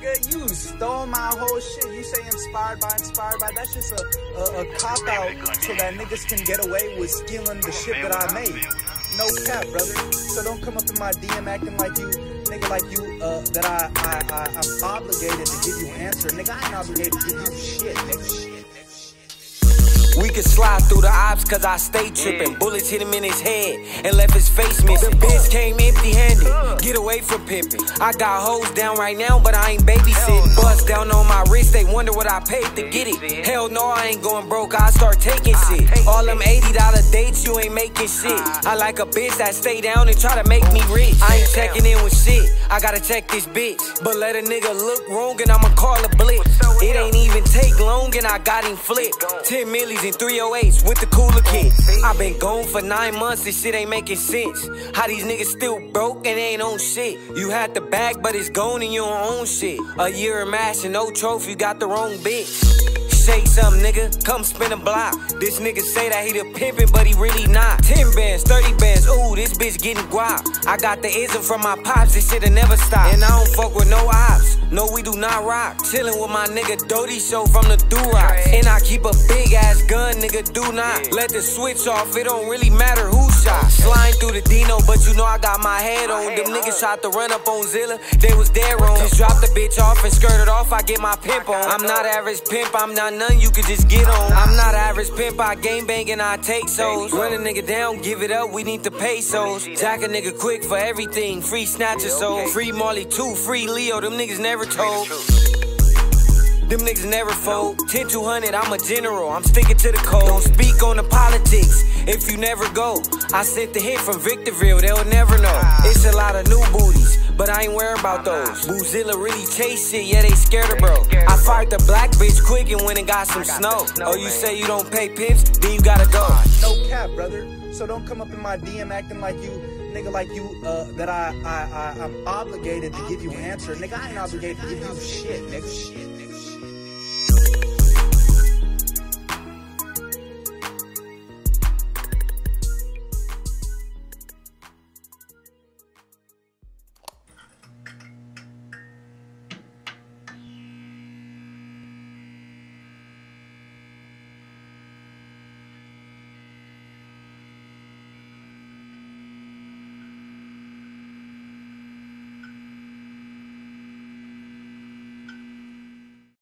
nigga. You stole my whole shit. You say inspired by, inspired by. That's just a, a, a cop out so that niggas can get away with stealing the shit that I made. No cap, brother. So don't come up in my DM acting like you, nigga, like you, uh, that I, I, I, I'm obligated to give you an answer. Nigga, I ain't obligated to give you shit, nigga. We could slide through the ops cause I stay tripping. Bullets hit him in his head and left his face missing. The bitch came empty handed. Get away from pimpin'. I got hoes down right now, but I ain't babysitting. Bust down on my wrist, they wonder what I paid to get it. Hell no, I ain't going broke, I start taking shit. All them $80 dates, you ain't making shit. I like a bitch that stay down and try to make me rich. I ain't checking in with shit, I gotta check this bitch. But let a nigga look wrong and I'ma call a blitz. It ain't long and I got him flipped. 10 millies and 308s with the cooler kid. I been gone for nine months, this shit ain't making sense. How these niggas still broke and they ain't on shit. You had the bag, but it's gone and you don't own shit. A year of mash and no trophy, got the wrong bitch. Say something, nigga. Come spin a block. This nigga say that he the pimpin', but he really not. 10 bands, 30 bands, ooh, this bitch getting guap. I got the ism from my pops, this shit'll never stop. And I don't fuck with no ops. No, we do not rock. Chillin' with my nigga Doty Show from the Durock. And I keep a big ass gun, nigga, do not. Let the switch off, it don't really matter who shot. Sliding through the Dino, but you know I got my head on. Them niggas tried to run up on Zilla, they was there wrong. Just drop the bitch off and skirt it off, I get my pimp on. I'm not average pimp, I'm not none you could just get on. I'm not average pimp, I game bang and I take souls. Run a nigga down, give it up, we need the pesos. Jack a nigga quick for everything, free snatcher soul. Free Marley 2, free Leo, them niggas never told. Them niggas never fold. 10 200, I'm a general. I'm sticking to the code. Don't speak on the politics if you never go. I sent the hit from Victorville, they'll never know. It's a lot of new booties, but I ain't worried about those. Boozilla really chase shit, yeah, they scared of bro. I fired the black bitch quick and went and got some snow. Oh, you say you don't pay pimps? Then you gotta go. No cap, brother. So don't come up in my DM acting like you, nigga, like you, uh, that I, I, I, I'm obligated to give you an answer. Nigga, I ain't obligated to give you shit, nigga.